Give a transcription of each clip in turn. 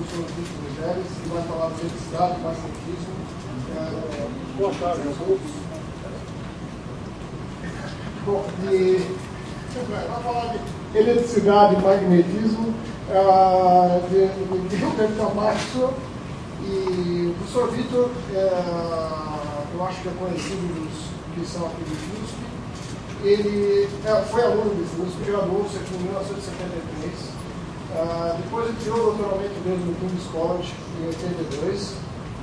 professor Vitor Miseres, que vai falar de eletricidade, magnetismo. É, Boa tarde a todos. Bom, de, vai falar de eletricidade e magnetismo, uh, de, de Gilberto e o professor Vitor, uh, eu acho que é conhecido dos que são aqui do FUSP, ele é, foi aluno do FUSP, graduou-se aqui em 1973, Uh, depois ele tirou o doutoramento dele no King's College em 82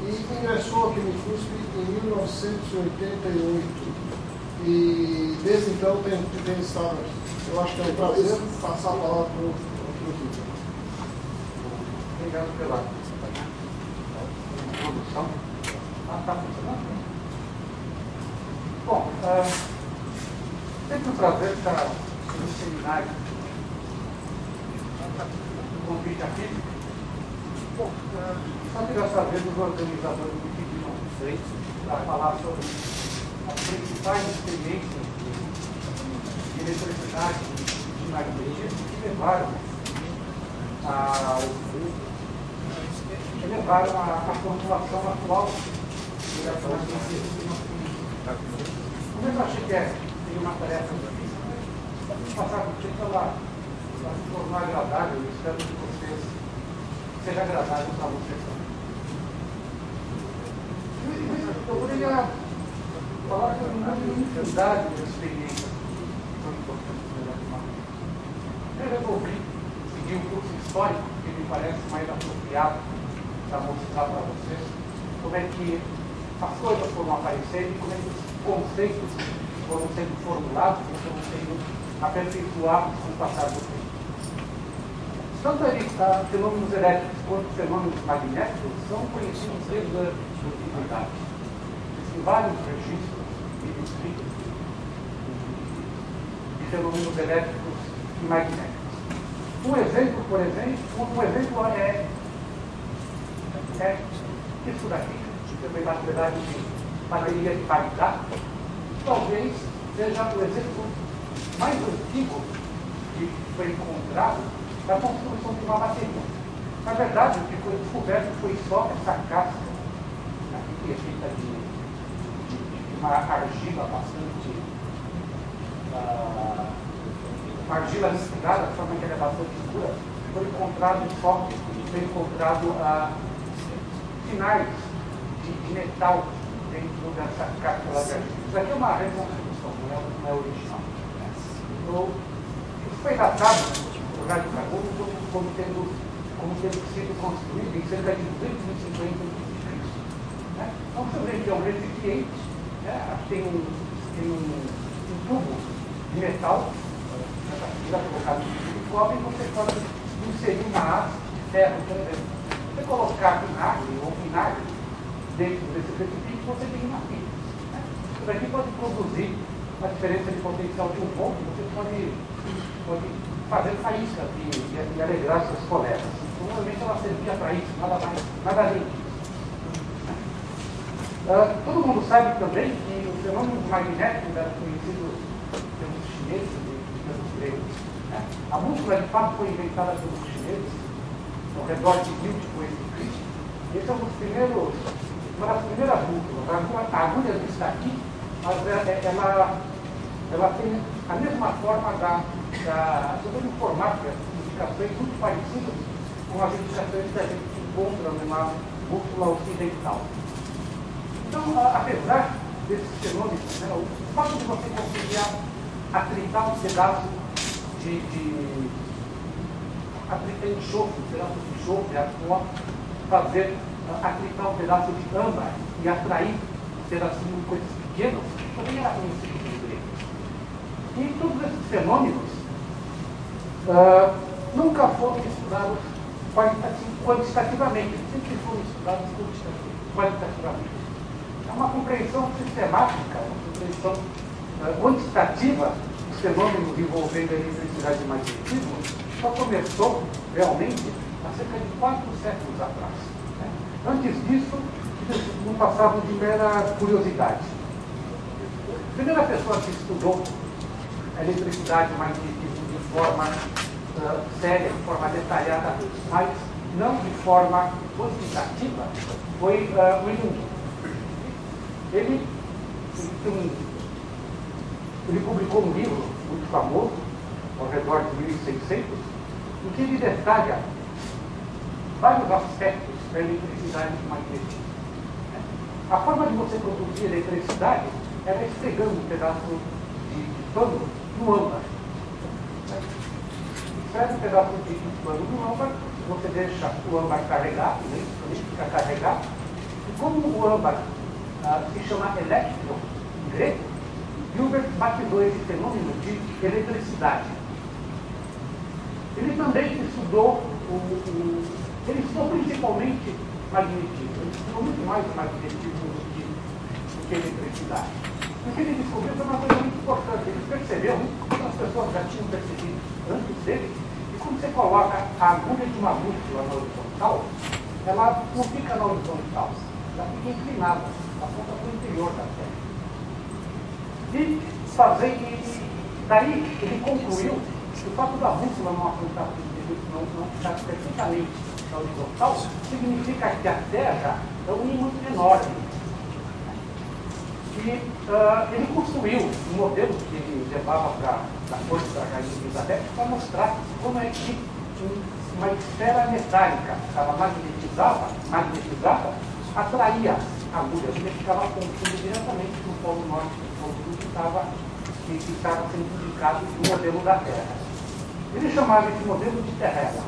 e ingressou aqui no FUSP em 1988. E desde então tem, tem estado aqui. Eu acho que é um prazer passar a palavra para o Vitor. Obrigado pela introdução. Ah, está funcionando? Bom, uh, sempre um prazer estar no seminário convite aqui. Bom, só queria saber dos organizadores do que pediram para falar sobre as principais experiências de eletricidade de magnetismo que levaram a, que levaram a, a formulação atual dessa magnetismo. Como eu achei que é, tem uma tarefa difícil, vamos passar por tempo lá para se tornar agradável, eu espero que vocês seja agradável para vocês também. Eu poderia falar sobre uma infinidade de experiências que são importantes para Eu resolvi seguir um curso histórico que me parece mais apropriado para mostrar para vocês como é que as coisas foram aparecendo e como é que os conceitos foram sendo formulados e foram sendo aperfeiçoados com o passar do tempo. Tanto uh, fenômenos elétricos quanto fenômenos magnéticos são conhecidos desde a antiguidade. Existem vários registros e escritos de fenômenos elétricos e magnéticos. Um exemplo, por exemplo, um, exemplo é, é isso daqui, também na verdade de bateria de qualidade, talvez seja o exemplo mais antigo que foi encontrado da construção de uma bateria. Na verdade, o que foi descoberto foi só essa casca, né, que é feita de, de, uma argila bastante. Uh, uma argila misturada, de forma que ela é bastante escura. Foi encontrado só, foi encontrado uh, sinais de, de, metal dentro dessa cápsula de argila. Isso aqui é uma reconstrução, não é, não é original. Então, isso foi datado radiocarbono como, como, tendo, como tendo sido construído em cerca de 250 a.C. Né? Então você vê que é um recipiente, né? tem, um, tem um, um tubo de metal, essa fila colocada no de cobre, e você pode inserir uma haste de ferro, exemplo. Você colocar vinagre ou vinagre dentro desse recipiente, você tem uma fita. Né? Isso daqui pode produzir a diferença de potencial de um volt, você pode, pode fazer faísca e, e, alegrar seus colegas. Provavelmente ela servia para isso, nada mais, nada além disso. Uh, todo mundo sabe também que o fenômeno magnético era conhecido pelos chineses e pelos gregos. Né? A bússola, de fato, foi inventada pelos chineses ao redor de mil depois de Cristo. Esse é um dos primeiros, uma das primeiras bússolas. A agulha está aqui, mas é, é, ela, ela tem a mesma forma da da, sobre o formato das indicações muito parecidas com as indicações que a gente encontra numa bússola ocidental. Então, apesar desses fenômenos, né, o fato de você conseguir atritar um pedaço de, de atritar enxofre, um pedaço de enxofre, a fazer atritar um pedaço de âmbar e atrair um pedacinho de coisas pequenas, também era conhecido. E todos esses fenômenos uh, nunca foram estudados quantitativamente, sempre foram estudados quantitativamente. É uma compreensão sistemática, uma compreensão uh, quantitativa dos fenômenos envolvendo a eletricidade e magnetismo só começou realmente há cerca de quatro séculos atrás. Né? Antes disso, não passavam de mera curiosidade. A primeira pessoa que estudou a eletricidade e magnetismo de forma uh, séria, de forma detalhada, mais não de forma quantitativa, foi uh, o Illuminati. Ele, ele, publicou um livro muito famoso, ao redor de 1600, em que ele detalha vários aspectos da eletricidade magnetismo. A forma de você produzir eletricidade era esfregando um pedaço de, de pano no âmbar. Pedaço de, de pano no âmbar, você deixa o âmbar carregado, né? ele fica carregado, e como o âmbar ah, se chama elétrico em grego, Gilbert batizou esse fenômeno de eletricidade. Ele também estudou o, o ele estudou principalmente magnetismo, ele estudou muito mais o magnetismo do que, do que eletricidade. O que ele descobriu foi uma coisa muito importante. Ele percebeu, muitas pessoas já tinham percebido antes dele, que quando você coloca a agulha de uma bússola na horizontal, ela não fica na horizontal, ela fica inclinada, aponta para o interior da Terra. E fazer, e, daí ele concluiu que o fato da bússola não apontar não, não ficar perfeitamente na horizontal, significa que a Terra é um ímã enorme. E uh, ele construiu um modelo que ele levava para a corte da Rainha Elizabeth para mostrar como é que uma esfera metálica, ela magnetizava, magnetizada, atraía agulhas, ele ficava apontando diretamente para o polo norte do polo que estava, que estava sendo indicado no modelo da Terra. Ele chamava esse modelo de terrela.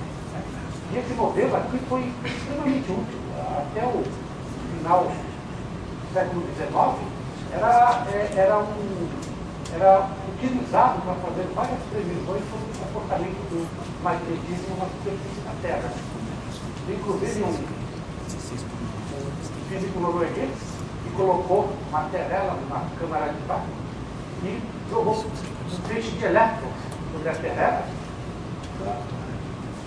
E esse modelo aqui foi extremamente útil. Até o final do século XIX, era, é, era, um, era utilizado para fazer várias previsões sobre o comportamento do magnetismo na superfície da Terra. Inclusive um, um físico norueguês que colocou uma terrela numa câmara de vácuo e jogou um feixe de elétrons sobre a terrela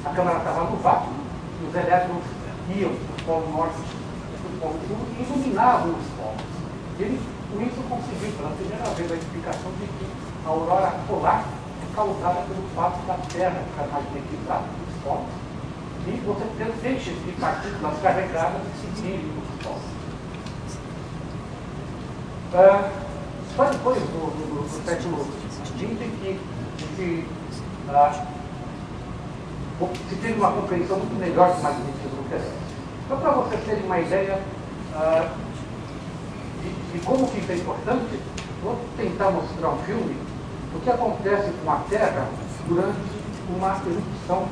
a câmara estava no vácuo, e os elétrons iam para o polo norte para o polo sul e iluminavam os polos. Ele, com isso, conseguiu, pela primeira vez, a explicação de que a aurora polar é causada pelo fato da Terra ficar magnetizada nos polos e você ter feixes de partículas carregadas que se dirigem nos polos. Uh, só depois do, do, do século XX que esse, uh, se teve uma compreensão muito melhor do magnetismo terrestre. Então, para vocês terem uma ideia uh, de, como que isso é importante, vou tentar mostrar um filme do que acontece com a Terra durante uma erupção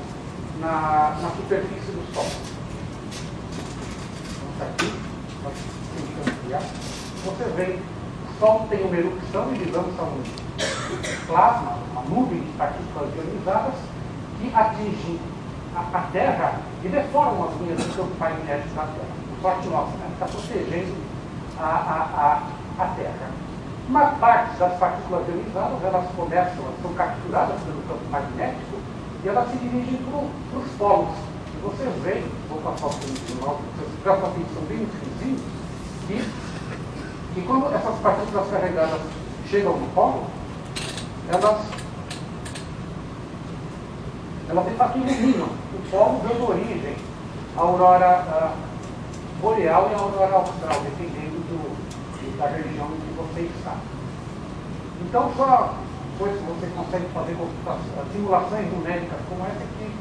na, na superfície do Sol. Vamos aqui, tentando criar. Você vê, o Sol tem uma erupção e lança um plasma, uma nuvem de partículas ionizadas, que atingem a, a Terra e deformam as linhas do campo magnético da Terra. Sorte nossa, né? está protegendo a, a, a, a Terra. Uma parte das partículas ionizadas, elas começam, são capturadas pelo campo magnético e elas se dirigem para os polos. E vocês veem, vou passar o filme de novo, vocês prestam atenção bem no finzinho, que, que quando essas partículas carregadas chegam no polo, elas elas de fato iluminam o polo dando origem à aurora uh, boreal e à aurora austral, dependendo do, da região em que você está. Então, só depois que você consegue fazer simulações numéricas como essa aqui,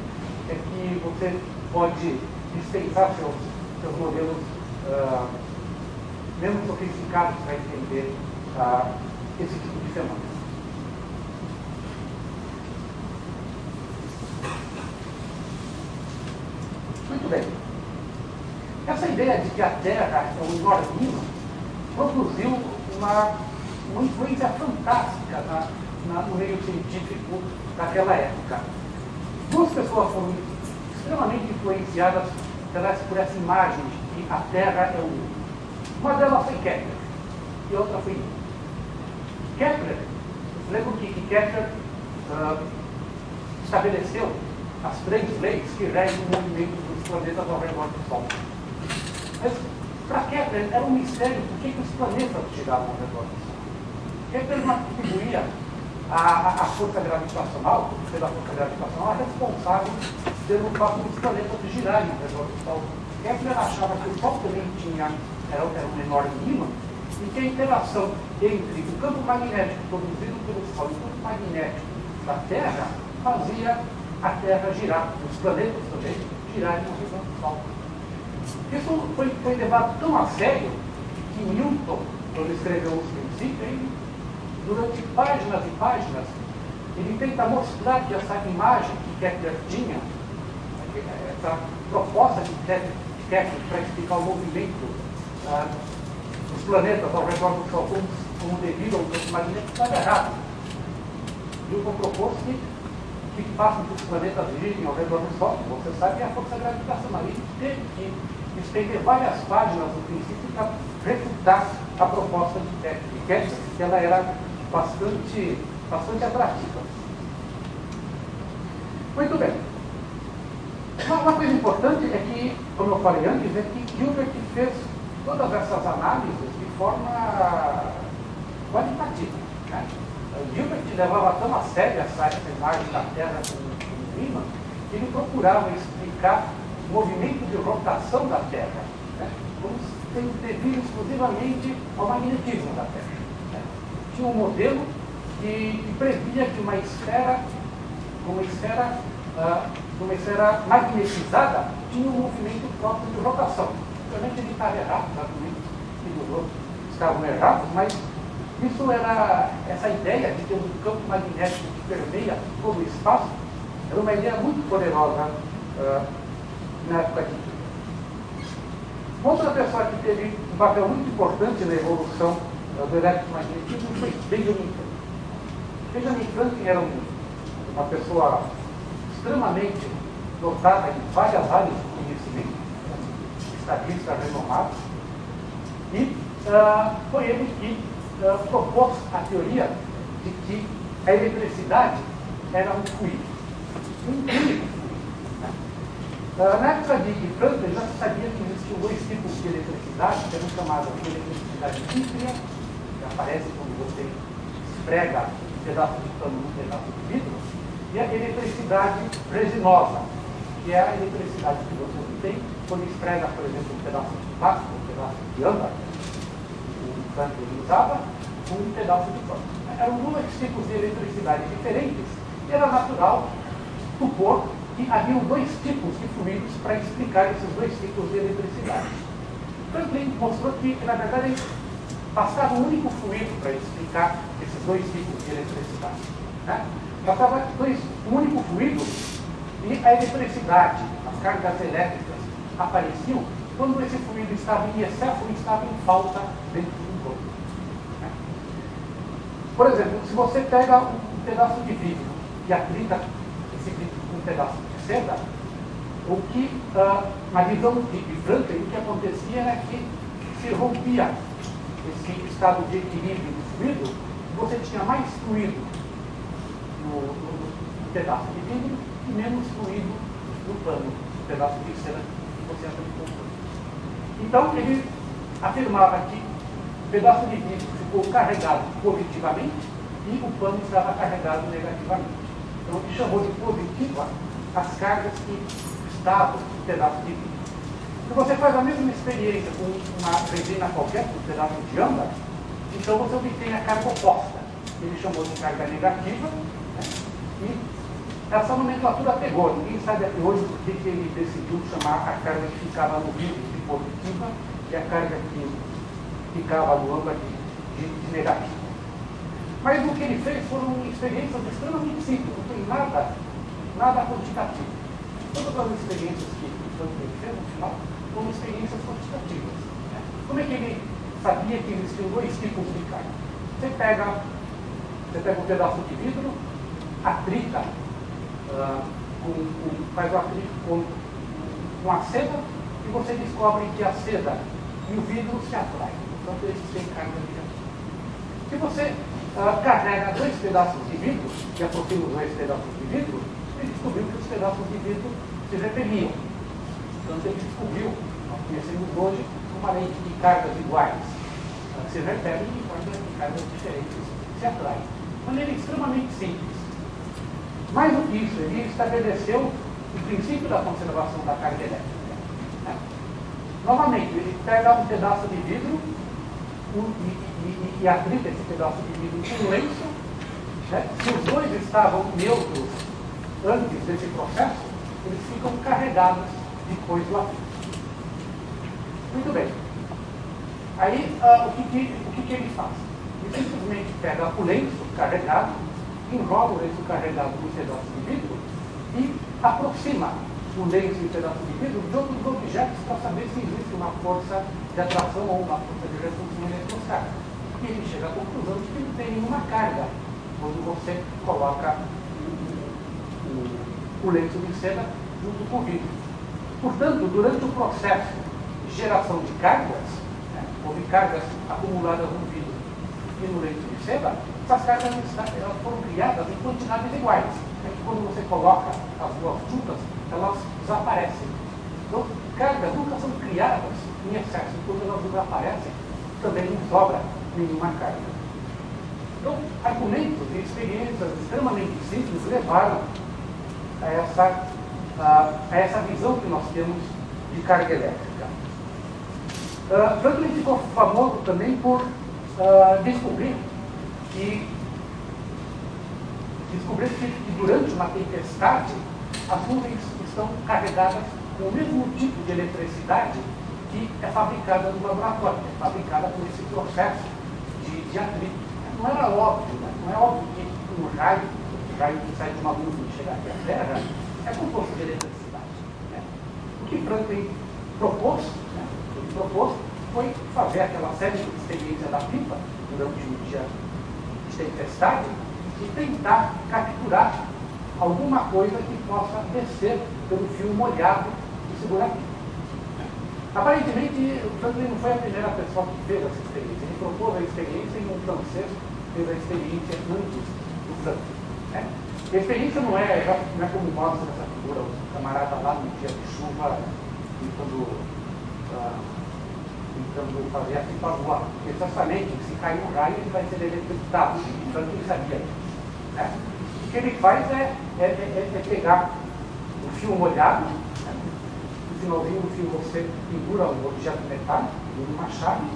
é que você pode dispensar seus, seus modelos uh, menos sofisticados para entender uh, esse tipo de fenômeno. Muito bem. Essa ideia de que a Terra é um enorme produziu uma, uma influência fantástica na, na, no meio científico daquela época. Duas pessoas foram extremamente influenciadas por essa imagem de que a Terra é um Uma delas foi Kepler e outra foi Newton. Kepler, lembra que, que Kepler uh, estabeleceu as três leis que regem o movimento dos planetas ao redor do Sol. Mas, para Kepler, era um mistério por que os planetas chegavam ao redor do Sol. Kepler atribuía a, a, força gravitacional, pela força gravitacional, a responsável pelo fato dos planetas girarem ao redor do Sol. Kepler achava que o Sol também tinha, era, era um enorme ímã, e que a interação entre o campo magnético produzido pelo Sol e o campo magnético da Terra fazia a Terra girar, os planetas também girarem ao redor do Sol. Isso foi, foi levado tão a sério que Newton, quando escreveu os princípios, durante páginas e páginas, ele tenta mostrar que essa imagem que Kepler tinha, essa proposta de Kepler, para explicar o movimento ah, dos planetas ao redor do Sol como, como devido ao campo magnético, estava errado. Newton propôs que faça que os planetas girem ao redor do Sol. Você sabe é a força gravitacional. Ele teve que estender várias páginas do princípio para refutar a proposta de Kepler, que ela era bastante, bastante atrativa. Muito bem. Uma, coisa importante é que, como eu falei antes, é que Gilbert fez todas essas análises de forma qualitativa. Né? Gilbert levava tão a sério essa, imagem da Terra como clima, que ele procurava explicar o movimento de rotação da Terra, né? como sendo devido exclusivamente ao magnetismo da Terra. Né? Tinha um modelo que, que, previa que uma esfera, uma esfera, uh, uma esfera magnetizada tinha um movimento próprio de rotação. Obviamente ele estava errado, os argumentos que outros estavam errados, mas isso era, essa ideia de ter um campo magnético que permeia todo o espaço, era uma ideia muito poderosa uh, na época de Outra pessoa que teve um papel muito importante na evolução uh, do eletromagnetismo foi Benjamin Franklin. Benjamin Franklin era um, uma pessoa extremamente dotada em várias áreas de conhecimento, estadista renomado, e uh, foi ele que uh, propôs a teoria de que a eletricidade era um fluido. Um fluido. Na época de Franklin já se sabia que existiam dois tipos de eletricidade, que eram chamadas de eletricidade ímpria, que aparece quando você esfrega um pedaço de pano num pedaço de vidro, e a eletricidade resinosa, que é a eletricidade que você tem quando esfrega, por exemplo, um pedaço de plástico, um pedaço de âmbar, tanto ele usava, um pedaço de pano. Eram dois tipos de eletricidade diferentes e era natural supor que haviam dois tipos de fluidos para explicar esses dois tipos de eletricidade. Franklin mostrou que, na verdade, bastava um único fluido para explicar esses dois tipos de eletricidade. Né? Bastava dois, um único fluido e a eletricidade, as cargas elétricas apareciam quando esse fluido estava em excesso ou estava em falta dentro do por exemplo, se você pega um pedaço de vidro e aplica esse vidro um pedaço o que, uh, na visão de, de Franklin, o que acontecia era que se rompia esse estado de equilíbrio do fluido, você tinha mais fluido no, no, no pedaço de vidro e menos fluido no pano, no pedaço de seda que você aplicou. Então, ele afirmava que o pedaço de vidro ficou carregado positivamente e o pano estava carregado negativamente. Então, ele chamou de positiva as cargas que estavam no pedaço de vidro. Se você faz a mesma experiência com uma resina qualquer, com um pedaço de âmbar, então você obtém a carga oposta. Ele chamou de carga negativa né? e essa nomenclatura pegou. Ninguém sabe até hoje por que ele decidiu chamar a carga que ficava no vidro de positiva e a carga que ficava no âmbito de, de, de negativo. Mas o que ele fez foram experiências extremamente simples, não tem nada, nada quantitativo. Todas as experiências que ele fez no final foram experiências quantitativas. Né? Como é que ele sabia que existiam dois tipos de carga? Você pega, você pega um pedaço de vidro, atrita, uh, com, com, faz o atrito com, com a seda e você descobre que a seda e o vidro se atraem. Então, eles têm carga negativa. Se você uh, carrega dois pedaços de vidro, e aproxima dois pedaços de vidro, ele descobriu que os pedaços de vidro se repeliam. Então, ele descobriu, nós conhecemos hoje, uma lei de cargas iguais. Se repelem e quando de cargas diferentes se atraem. De maneira extremamente simples. Mais do que isso, ele estabeleceu o princípio da conservação da carga elétrica. Né? Novamente, ele pega um pedaço de vidro um, e, e, e, atrita esse pedaço de vidro com um lenço. Né? Se os dois estavam neutros antes desse processo, eles ficam carregados depois do atrito. Muito bem. Aí, uh, o, que, que, o que, que ele faz? Ele simplesmente pega o lenço carregado, enrola o lenço carregado no pedaço de vidro e aproxima o lenço e o pedaço de vidro de outros objetos para saber se existe uma força de atração ou uma força de repulsão eletrostática. E ele chega à conclusão de que não tem nenhuma carga quando você coloca o, de seda junto com o vidro. Portanto, durante o processo de geração de cargas, né, houve cargas acumuladas no vidro e no de seda, essas cargas elas foram criadas em quantidades iguais. É que quando você coloca as duas juntas, elas desaparecem. Então, cargas nunca são criadas em excesso. Quando elas desaparecem, também não sobra nenhuma carga. Então, argumentos e experiências extremamente simples levaram a essa a, essa visão que nós temos de carga elétrica. Uh, Franklin ficou famoso também por uh, descobrir que descobrir que, durante uma tempestade as nuvens estão carregadas com o mesmo tipo de eletricidade que é fabricada no laboratório, é fabricada por esse processo de, de atrito. Não era óbvio, né? não é óbvio que um raio, um raio que sai de uma nuvem e chega aqui à Terra, é composto de eletricidade. Né? O que Franklin propôs, né? o que propôs foi fazer aquela série de experiências da pipa durante um dia de tempestade e tentar capturar alguma coisa que possa descer pelo fio molhado e segurar a pipa. Aparentemente, o Franklin não foi a primeira pessoa que fez essa experiência. Ele propôs a experiência e um francês fez a experiência antes do Franklin. A experiência não é, não é como mostra essa figura, o camarada lá no dia de chuva, tentando, uh, tentando fazer a pipa voar. Porque certamente, se cair um raio, ele vai ser eletrocutado. Então ele sabia disso. Né? O que ele faz é, é, é, é pegar o fio molhado, né? no finalzinho do fio você pendura um objeto metálico, uma chave,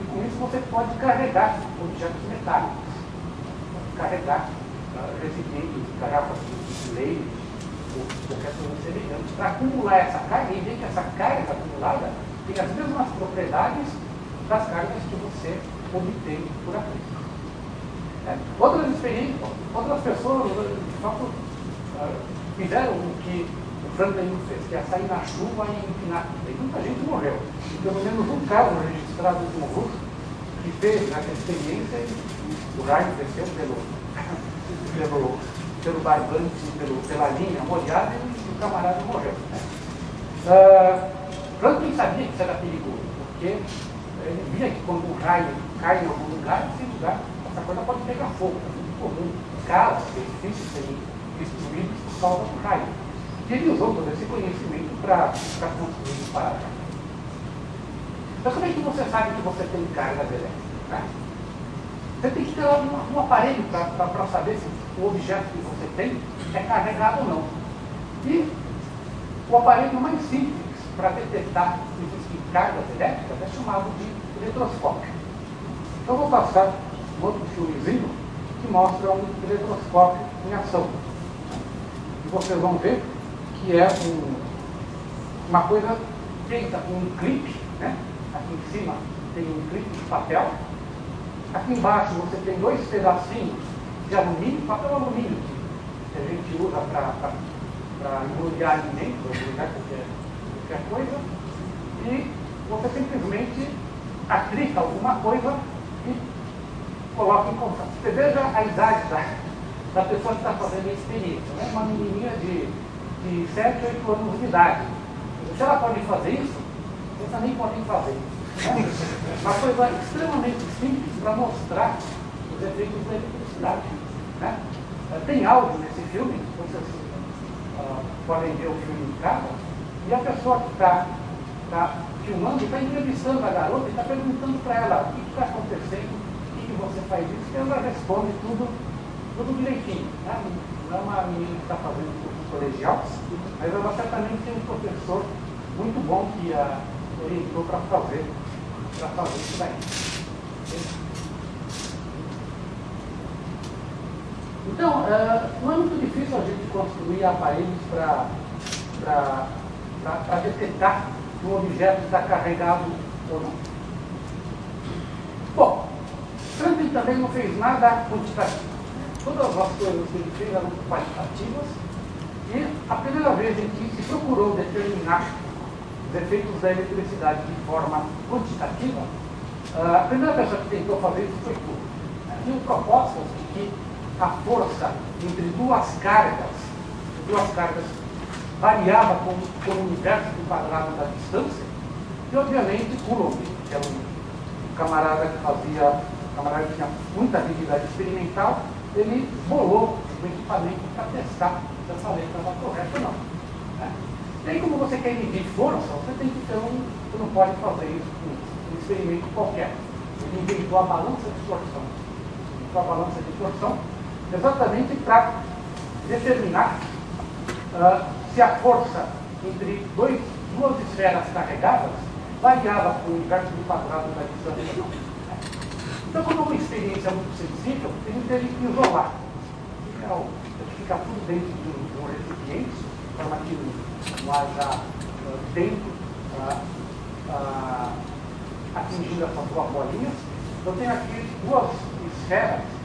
e com isso você pode carregar objetos metálicos. Carregar recipientes, garrafas de leite, ou qualquer coisa semelhante, para acumular essa carga e ver que essa carga acumulada tem as mesmas propriedades das cargas que você obtém por aqui. É. Outras experiências, outras pessoas, de fato, uh, fizeram o que o Franklin fez, que é sair na chuva e empinar. E muita gente morreu. E pelo menos um caso registrado de um russo que fez essa experiência e o raio desceu pelo pelo, pelo barbante, pelo, pela linha molhada e o camarada morreu. Uh, Franklin sabia que isso era perigoso, porque ele via que quando um raio cai em algum lugar, esse lugar, essa coisa pode pegar fogo, é muito comum. Casas, edifícios serem destruídos por causa do raio. E ele usou todo esse conhecimento para construir para cá. Então como é que você sabe que você tem cargas elétricas? Né? Você tem que ter um, um aparelho para saber se o objeto que você tem é carregado ou não. E o aparelho mais simples para detectar se existem cargas elétricas é chamado de eletroscópio. Então vou passar um outro filmezinho que mostra um eletroscópio em ação. E vocês vão ver que é um, uma coisa feita com um clipe, né? aqui em cima tem um clipe de papel, Aqui embaixo você tem dois pedacinhos de alumínio, papel alumínio, que a gente usa para embrulhar alimentos, ou embrulhar qualquer, qualquer coisa, e você simplesmente aplica alguma coisa e coloca em contato. Você veja a idade da, da pessoa que está fazendo a experiência, né? uma menininha de, de 7, 8 anos de idade. Se ela pode fazer isso, vocês também podem fazer isso. Uma coisa extremamente simples para mostrar os efeitos da eletricidade. Né? Tem áudio nesse filme, vocês uh, podem ver o filme em casa, e a pessoa que está tá filmando está entrevistando a garota e está perguntando para ela o que está acontecendo, o que, que, você faz isso, e ela responde tudo, tudo direitinho. Né? não é uma menina que está fazendo curso colegial, mas ela certamente tem um professor muito bom que a orientou para fazer, para fazer isso daí. Então, uh, não é muito difícil a gente construir aparelhos para detectar que um objeto está carregado ou não. Bom, Franklin também não fez nada quantitativo. Todas as coisas que ele fez eram qualitativas e a primeira vez em que se procurou determinar os efeitos da eletricidade de forma quantitativa, ah, a primeira pessoa que tentou fazer isso foi Coulomb. Tinha propostas de que a força entre duas cargas, duas cargas variava com, com o universo do quadrado da distância, e obviamente Coulomb, que é um camarada que fazia, um camarada que tinha muita habilidade experimental, ele bolou o equipamento para testar se essa letra estava correta ou não. Né? E aí, como você quer medir força, você tem que ter um. Você não pode fazer isso com um experimento qualquer. Ele inventou a balança de torção. Inventou a balança de torção exatamente para determinar uh, se a força entre dois, duas esferas carregadas variava com o universo do quadrado da distância. Então, como é uma experiência muito sensível, ele teve que isolar. Fica, fica tudo dentro de um, de um recipiente, de forma que não haja uh, tempo uh, uh, atingindo essas duas bolinhas. Eu tenho aqui duas esferas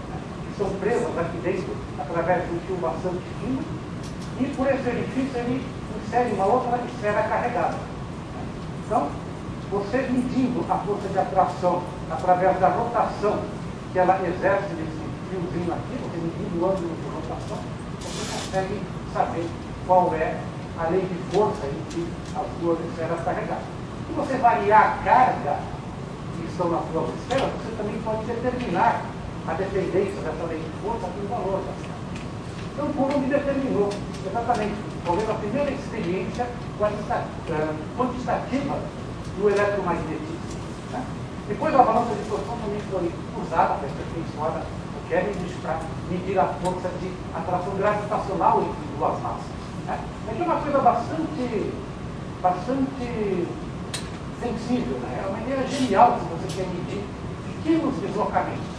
são presas aqui dentro através de um fio bastante fino e por esse orifício ele insere uma outra esfera carregada. Então, você medindo a força de atração através da rotação que ela exerce nesse fiozinho aqui, você medindo o ângulo de rotação, você consegue saber qual é a lei de força entre as duas esferas carregadas. Se você variar a carga que estão nas duas esferas, você também pode determinar a dependência dessa lei de força com o valor Então, Coulomb determinou exatamente, talvez a primeira experiência eh, quantitativa do eletromagnetismo. Né? Depois a balança de torção também foi usada para aperfeiçoar o Cambridge para medir a força de atração gravitacional entre duas massas. Né? É uma coisa bastante, bastante sensível, né? é uma ideia genial se você quer medir pequenos deslocamentos.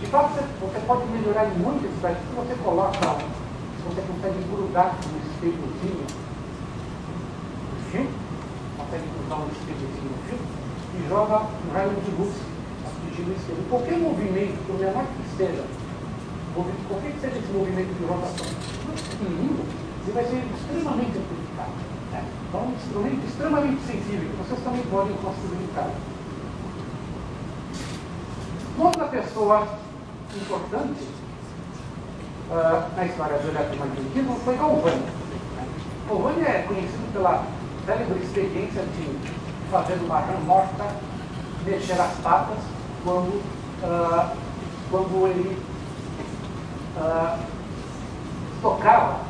De fato, você, você pode melhorar em muito daí se você coloca, se você consegue grudar um espelhozinho no fio, consegue cruzar um espelhozinho no fio e joga um raio de luz atingindo o espelho. Qualquer movimento, por menor que seja, qualquer que seja esse movimento de rotação pequenininho, ele vai ser extremamente amplificado. Né? Então, um instrumento extremamente sensível, que vocês também podem em casa. Outra pessoa importante uh, na história do eletromagnetismo foi Galvani. Galvani é conhecido pela célebre experiência de fazer uma rã morta mexer as patas quando, uh, quando ele uh, tocava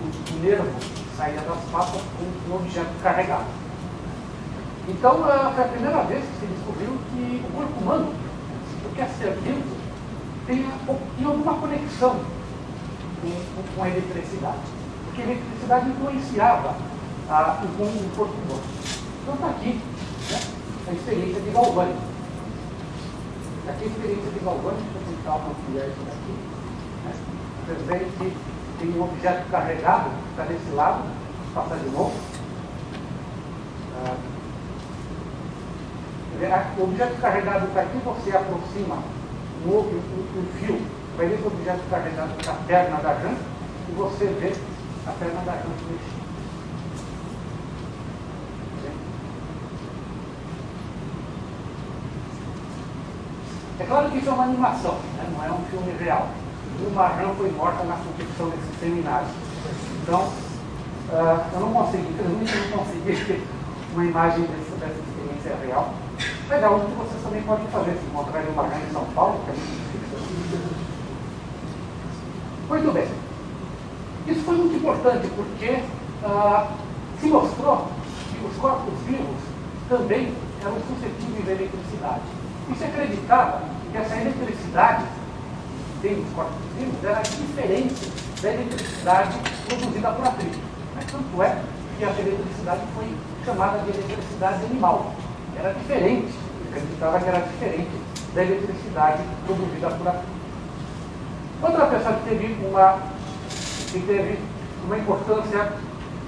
o, nervo que saía das patas com um objeto carregado. Então, uh, foi a primeira vez que se descobriu que o corpo humano, o que é ser vivo, tem alguma conexão com, com a eletricidade. Porque a eletricidade influenciava a, o, o corpo humano. Então está aqui né, a experiência de Galvani. Aqui a experiência de Galvani, deixa eu tentar ampliar isso daqui. Né? Veem que tem um objeto carregado, está desse lado, passar de novo. Ah, o objeto carregado está aqui, você aproxima o, o, o fio, vai ver esse objeto carregado da perna da janta e você vê a perna da janta mexendo. É claro que isso é uma animação, né? não é um filme real. O Marjan foi morta na competição desse seminário. Então, uh, eu não consegui, eu não consegui uma imagem desse, dessa experiência real. Mas é algo que vocês também podem fazer, se encontrarem o Marjan em São Paulo, que é muito difícil. Muito bem. Isso foi muito importante porque uh, se mostrou que os corpos vivos também eram suscetíveis à eletricidade. E se acreditava que essa eletricidade finos, cortes finos, era diferente da eletricidade produzida por atrito. Tanto é que a eletricidade foi chamada de eletricidade animal. Era diferente, acreditava que era diferente da eletricidade produzida por atrito. Outra pessoa que teve uma, que teve uma importância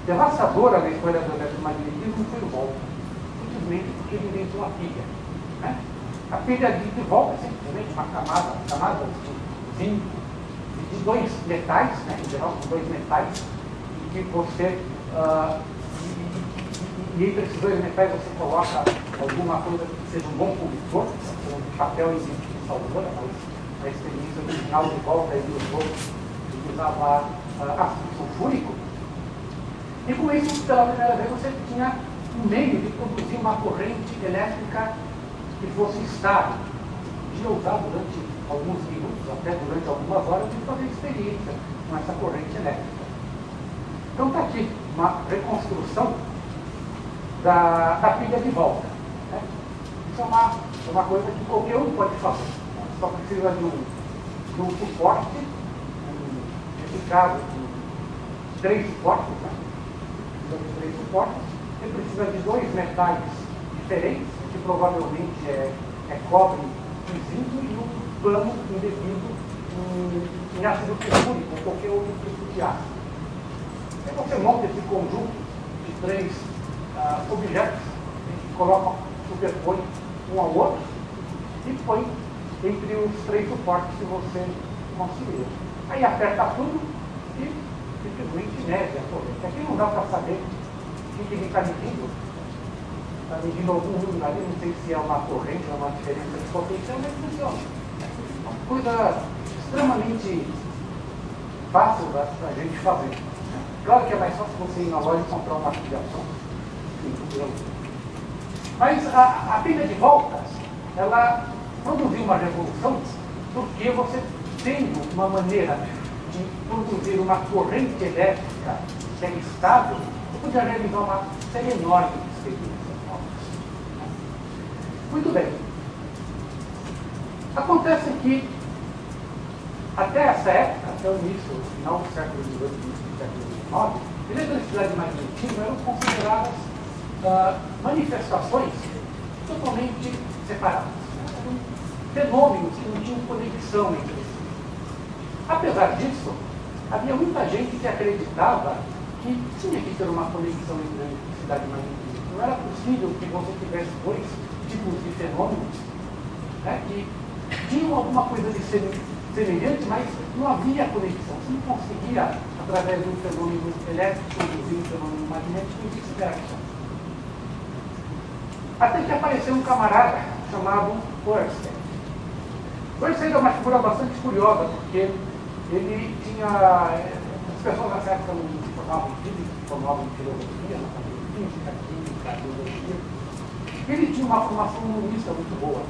devastadora na história do eletromagnetismo foi o Volta, simplesmente porque ele inventou a pilha. Né? A pilha de, de volta é simplesmente uma camada, camada de de dois metais, né, em geral, dois metais, e que você, uh, e, entre esses dois metais você coloca alguma coisa que seja um bom condutor, um papel em salvador, a experiência original de volta ele usou, ele usava ácido sulfúrico, e com isso, pela primeira vez, você tinha um meio de produzir uma corrente elétrica que fosse estável. Podia usar durante alguns minutos, até durante algumas horas, e fazer experiência com essa corrente elétrica. Então está aqui uma reconstrução da, da pilha de volta. Né? Isso é uma, é uma coisa que qualquer um pode fazer. Né? Só precisa de um, de um suporte, nesse caso, três suportes, né? de três suportes, você precisa de dois metais diferentes, que provavelmente é, é cobre e zinco, e um plano indevido em, em ácido sulfúrico ou qualquer outro tipo de ácido. Aí você monta esse conjunto de três uh, objetos, e coloca, superpõe um ao outro e põe entre os três suportes que você construiu. Aí aperta tudo e simplesmente mede a corrente. Aqui não dá para saber o que ele está medindo está medindo algum número ali, não sei se é uma corrente ou uma diferença de potência, mas funciona. Uma coisa extremamente fácil da, da gente fazer. Claro que é mais fácil você ir na loja e comprar uma filiação. Mas a, a de voltas, ela produziu uma revolução porque você tem uma maneira de produzir uma corrente elétrica que é estável, você podia realizar uma série enorme de experiências. Muito bem. Acontece que, até essa época, até o início, final do século XVIII, início do século XIX, eletricidade e magnetismo eram consideradas uh, manifestações totalmente separadas. Fenômenos que não tinham conexão entre si. Apesar disso, havia muita gente que acreditava que tinha que ter uma conexão entre eletricidade e magnetismo. Não era possível que você tivesse dois tipos de fenômenos né, que tinham alguma coisa de semelhante, mas não havia conexão. Você não conseguia, através de um fenômeno elétrico, produzir um fenômeno magnético e vice-versa. Até que apareceu um camarada chamado Ørsted. Ørsted é uma figura bastante curiosa, porque ele tinha. As pessoas nessa época não se formavam em física, se formavam em filosofia, na física, química, biologia ele tinha uma formação humanista muito boa.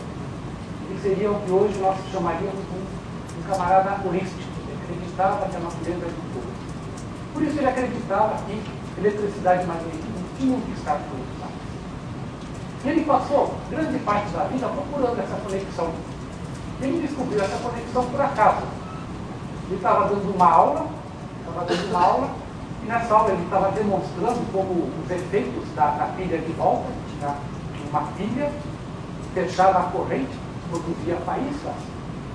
Ele seria o que hoje nós chamaríamos um, um camarada holístico. Ele acreditava que a natureza é muito boa. Por isso ele acreditava que eletricidade e magnetismo tinham que estar. Ele passou grande parte da vida procurando essa conexão. Ele descobriu essa conexão por acaso. Ele estava dando uma aula, estava dando uma aula, e nessa aula ele estava demonstrando como os efeitos da, da pilha de volta, tinha uma pilha, fechava a corrente, produzia faíscas.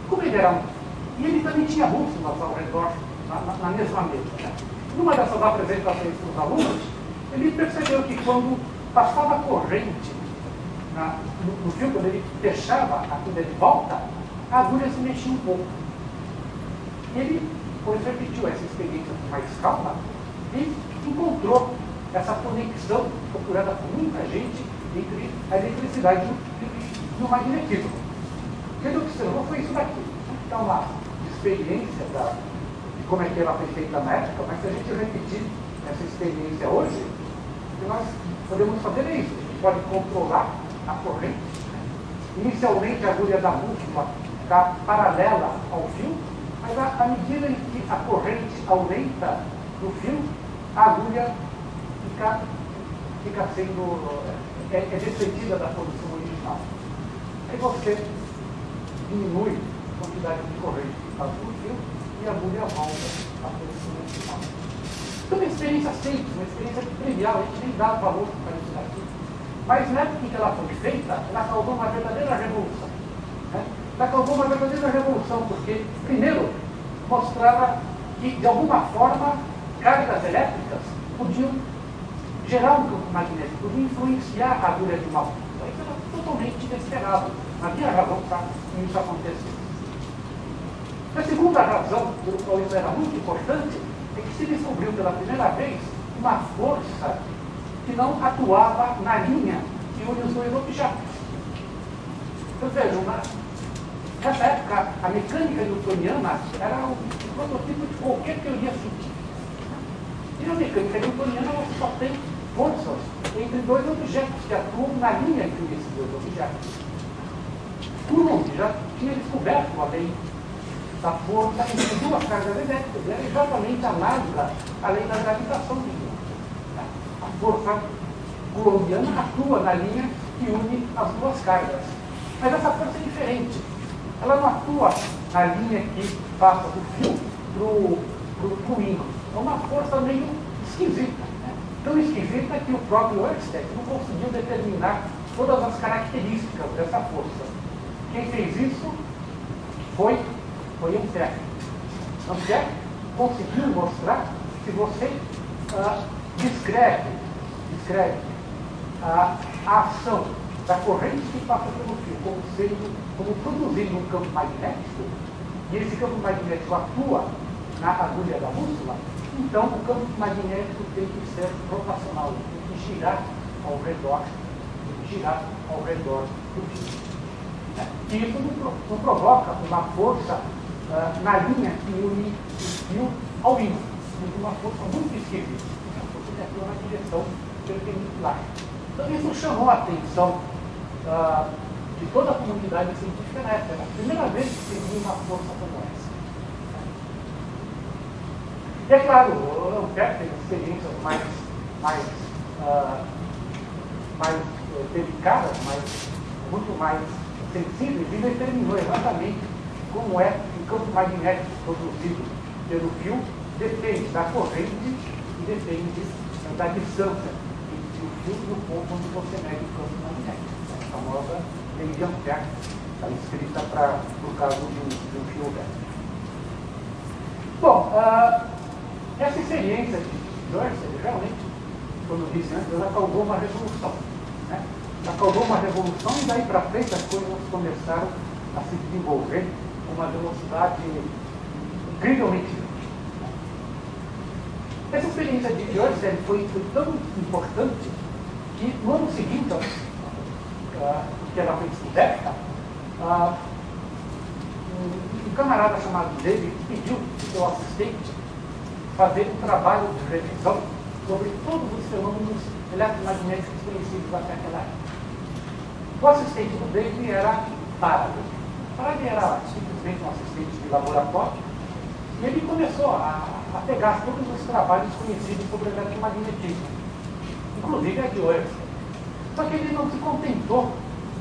Como ele era um... E ele também tinha bússolas ao redor, na, na, na mesma mesa. Né? Numa dessas apresentações para os alunos, ele percebeu que quando passava corrente na, no, no fio, quando ele fechava a pilha de volta, a agulha se mexia um pouco. E ele, depois repetiu essa experiência com mais calma e encontrou essa conexão procurada por muita gente entre a eletricidade e o magnetismo. O que ele observou foi isso daqui. Então, uma experiência da, de como é que ela foi feita na época, mas se a gente repetir essa experiência hoje, o que nós podemos fazer é isso. A gente pode controlar a corrente. Inicialmente, a agulha da bússola está paralela ao fio, mas à medida em que a corrente aumenta no fio, a agulha fica, fica sendo é, é da posição original. Aí você diminui quantidade de corrente que passa no fio e a agulha volta a posição final. Então, uma experiência simples, uma experiência trivial, a gente nem dá valor para isso daqui. Mas na época em que ela foi feita, ela causou uma verdadeira revolução. Né? Ela causou uma verdadeira revolução, porque, primeiro, mostrava que, de alguma forma, cargas elétricas podiam gerar um campo magnético, podiam influenciar a agulha de uma Isso era totalmente inesperado. Não havia razão para isso acontecer. A segunda razão pelo qual isso era muito importante é que se descobriu pela primeira vez uma força que não atuava na linha que une os dois objetos. Então vejam, nessa época a mecânica newtoniana era o prototipo de qualquer teoria científica. E na mecânica newtoniana você só tem forças entre dois objetos que atuam na linha que une esses dois objetos. Coulomb já tinha descoberto a da força entre duas cargas elétricas, era exatamente análoga à lei da gravitação de A força coulombiana atua na linha que une as duas cargas. Mas essa força é diferente. Ela não atua na linha que passa do fio para o ímã. É uma força meio esquisita. Né? Tão esquisita que o próprio Ørsted não conseguiu determinar todas as características dessa força. Quem fez isso foi, foi. Um técnico conseguiu mostrar que você ah, descreve, descreve ah, a ação da corrente que passa pelo fio como sendo, como produzindo um campo magnético, e esse campo magnético atua na agulha da bússola, então o campo magnético tem que ser rotacional, tem que girar ao redor, tem que girar ao redor do fio. E isso não, não provoca uma força uh, na linha que une o fio ao ímã. Uma força muito esquisita. Uma força que atua na direção perpendicular. Então isso chamou a atenção uh, de toda a comunidade científica na época. Era a primeira vez que se viu uma força como essa. E é claro, o Ampère tem experiências mais, mais, uh, mais uh, delicadas, muito mais sensíveis e determinou exatamente como é o campo magnético produzido pelo fio, depende da corrente e depende da distância entre o fio e o ponto onde você mede o campo magnético. A famosa lei de Ampère, está escrita para o caso de um, de um fio elétrico. Bom, uh, essa experiência de Joyce, realmente, como eu disse antes, ela causou uma revolução. Né? causou uma revolução e daí para frente as coisas começaram a se desenvolver com uma velocidade incrivelmente grande. Essa experiência de Ørsted foi, foi tão importante que no ano seguinte, uh, que foi descoberta, uh, um, um, camarada chamado David pediu seu assistente fazer um trabalho de revisão sobre todos os fenômenos eletromagnéticos conhecidos até aquela época. O assistente do David era Faraday. Faraday era simplesmente um assistente de laboratório e ele começou a, a pegar todos os trabalhos conhecidos sobre eletromagnetismo, inclusive a de hoje. Só que ele não se contentou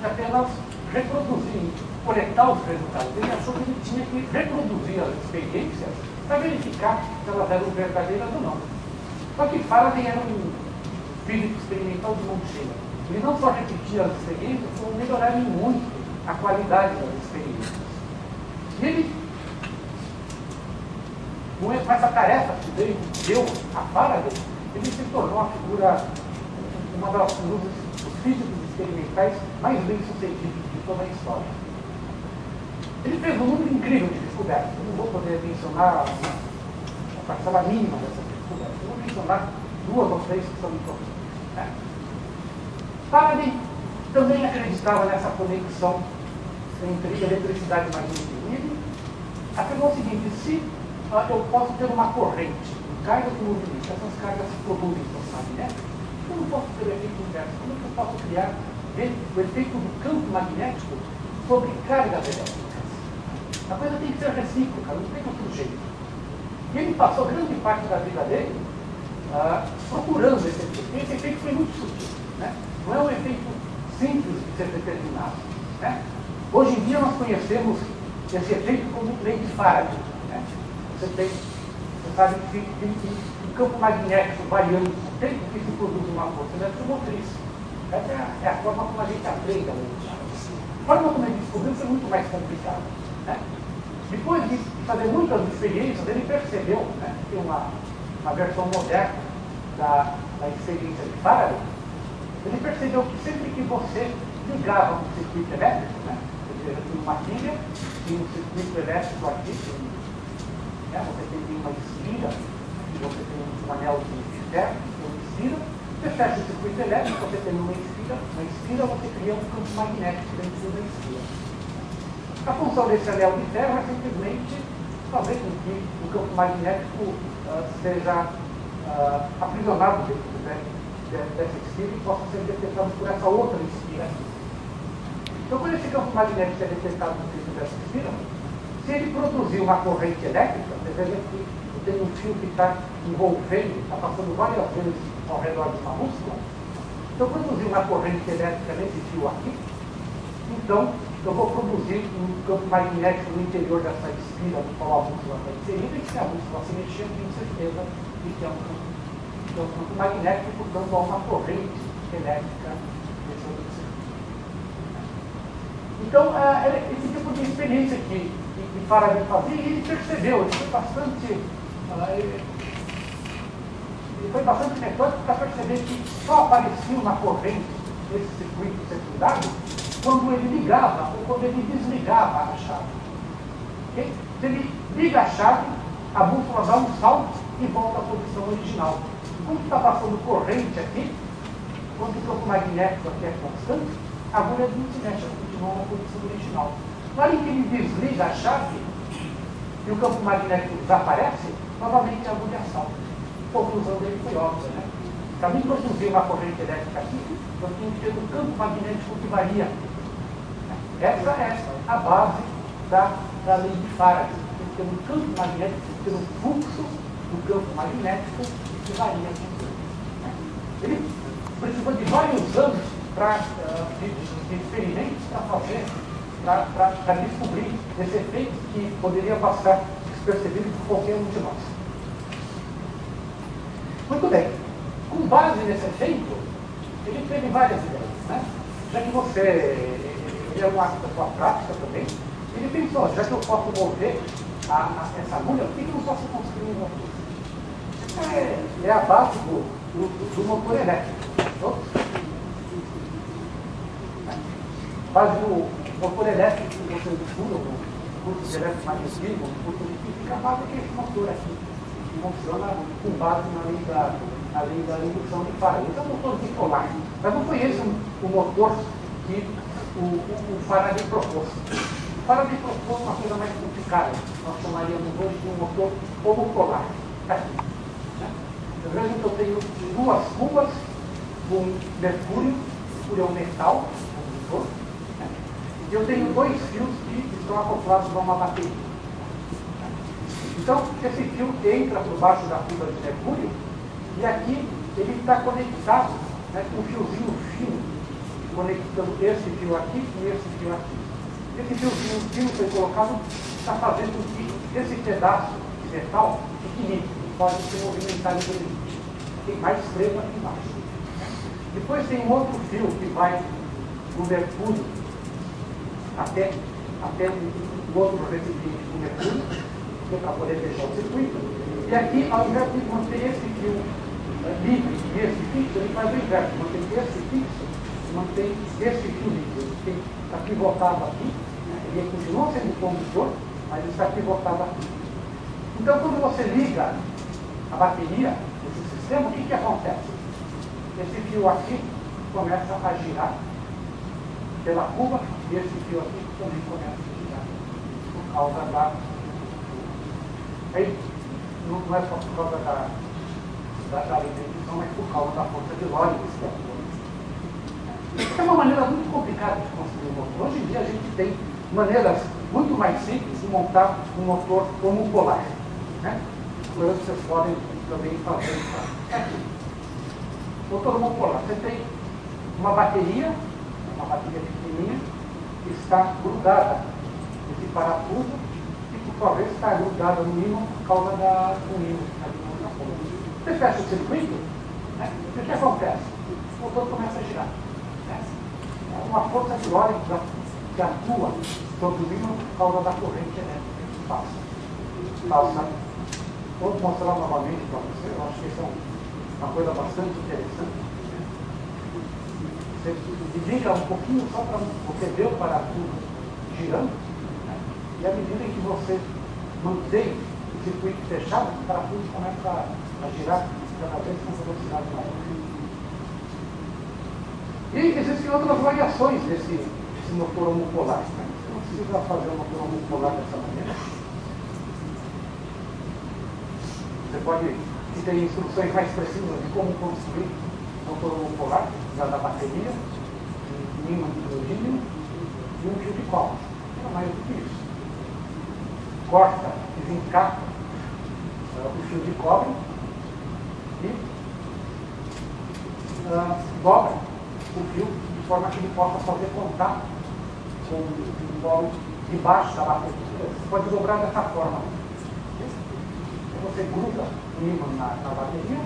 de apenas reproduzir, coletar os resultados. Ele achou que ele tinha que reproduzir as experiências para verificar se elas eram verdadeiras ou não. Só que Faraday era um físico experimental de Montchila. Ele não só repetia as experiências, como melhorava muito a qualidade das experiências. E ele, com essa tarefa que deu a Faraday, ele se tornou a figura, uma das dos físicos experimentais mais bem sucedidos de toda a história. Ele fez um número incrível de descobertas. Eu não vou poder mencionar a parcela mínima dessas descobertas. Eu vou mencionar duas ou três que são importantes. Né? Faraday também acreditava nessa conexão entre eletricidade e magnetismo. Ele afirmou o seguinte, se uh, eu posso ter uma corrente, cargas de movimento, essas cargas se produzem força magnética, eu posso ter efeito inverso. Como é que eu posso criar o efeito do campo magnético sobre cargas elétricas? A coisa tem que ser recíproca, não tem outro jeito. E ele passou grande parte da vida dele uh, procurando esse efeito. E esse efeito foi muito sutil. Né? Não é um efeito simples de ser determinado. Né? Hoje em dia nós conhecemos esse efeito como lei de Faraday. Né? Você, tem, sabe que tem, um campo magnético variando tempo que se produz uma força eletromotriz. Essa é a, é a forma como a gente aprende a Faraday. A forma como ele descobriu foi muito mais complicada. Né? Depois de fazer muitas experiências, ele percebeu, né, tem uma, uma versão moderna da, da experiência de Faraday, ele percebeu que sempre que você ligava um circuito elétrico, né, seja, tinha uma pilha, tinha um circuito elétrico aqui, né, você tem uma espira, e você tem um anel de ferro, uma espira, você fecha o circuito elétrico, você tem uma espira, uma espira, você cria um campo magnético dentro da espira. A função desse anel de ferro é simplesmente fazer com que o campo magnético uh, seja uh, aprisionado dentro dessa espira e possa ser detectado por essa outra espira. Então, quando esse campo magnético é detectado dentro dessa espira, se ele produzir uma corrente elétrica, você veja que tem um fio que está envolvendo, está passando várias vezes ao redor de uma múscula, então produzir uma corrente elétrica nesse fio aqui, então eu vou produzir um campo magnético no interior dessa espira no qual a bússola está inserida, e se a bússola se mexer, eu tenho certeza que é um campo, é um campo magnético, portanto há uma corrente elétrica nesse outro circuito. Então, é, esse tipo de experiência que, que, que Faraday fazia, ele percebeu, ele foi bastante. ele foi bastante metódico para perceber que só aparecia uma corrente nesse circuito secundário quando ele ligava ou quando ele desligava a chave. Okay? Se ele liga a chave, a bússola dá um salto e volta à posição original. Quando está passando corrente aqui, quando o campo magnético aqui é constante, a agulha não se mexe, continua na posição original. Em que ele desliga a chave e o campo magnético desaparece, novamente a agulha salta. A conclusão dele foi óbvia, né? Para mim produzir uma corrente elétrica aqui, eu tenho que ter um campo magnético que varia essa é a base da, da lei de Faraday. Tem que ter um campo magnético, tem que ter um fluxo do campo magnético que varia Ele precisou de vários anos pra, uh, de, de, experimentos para fazer, para descobrir esse efeito que poderia passar despercebido por qualquer um de nós. Muito bem. Com base nesse efeito, ele teve várias ideias. Né? Já que você é um ato da sua prática também. Ele pensou, já que eu posso mover a, a, essa agulha, por que eu não posso construir um motor? É, é a base do, do, do motor elétrico. Base do motor elétrico que você estuda, o curso de eletromagnetismo, o curso de física, a base é esse motor aqui, que funciona com base na lei da, na lei da indução de Faraday. Então, é um motor bipolar. Mas não esse o motor que o, o, o Faraday propôs. O Faraday propôs uma coisa mais complicada. Nós chamaríamos hoje de um motor homopolar. Tá aqui. Né? Veja que eu tenho duas cubas com mercúrio, mercúrio é um metal, um motor? E eu tenho dois fios que estão acoplados a uma bateria. Então, esse fio entra por baixo da cuba de mercúrio e aqui ele está conectado né, com um fiozinho fino conectando esse fio aqui com esse fio aqui. Esse fiozinho fio foi colocado está fazendo com que esse pedaço de metal equilibre, pode se movimentar livremente. Tem mais extremo aqui embaixo. Depois tem um outro fio que vai do mercúrio até, até o outro recipiente do mercúrio, para poder fechar o circuito. E aqui, ao invés de manter esse fio eh, livre e esse fixo, ele faz o inverso, mantém esse fixo mantém esse fio líquido, ele está pivotado aqui, né? ele continua sendo condutor, mas ele está pivotado aqui. Então, quando você liga a bateria desse sistema, o que, que acontece? Esse fio aqui começa a girar pela curva e esse fio aqui também começa a girar por causa da. Aí, não é só por causa da, da, da indução, mas por causa da força de Lorentz que é é uma maneira muito complicada de construir um motor. Hoje em dia a gente tem maneiras muito mais simples de montar um motor como polar. Né? Coisas vocês podem também fazer. Aqui. Motor monopolar. Você tem uma bateria, uma bateria pequenininha, que está grudada esse parafuso e por sua vez está grudado no ímã por causa da, do ímã. Você fecha o circuito, né? o que acontece? O motor começa a girar. Né? É uma força teórica que atua sobre o ímã por causa da corrente elétrica que passa. passa. Vou mostrar novamente para você, eu acho que isso é uma coisa bastante interessante. Você desliga um pouquinho só para você ver o parafuso girando, né? e à medida que você mantém o circuito fechado, o parafuso começa a a girar cada vez com velocidade maior. E existem outras variações desse, desse motor homopolar. Né? Você não precisa fazer um motor homopolar dessa maneira. Você pode ter instruções mais precisas de como construir um motor homopolar, já da bateria, ímã de hidrogênio e um fio de cobre. Não mais do que isso. Corta, desencapa uh, o fio de cobre e uh, dobra o fio de forma que ele possa fazer contato com o bolo de baixo da bateria. Você pode dobrar dessa forma. Então você gruda o ímã na, na bateria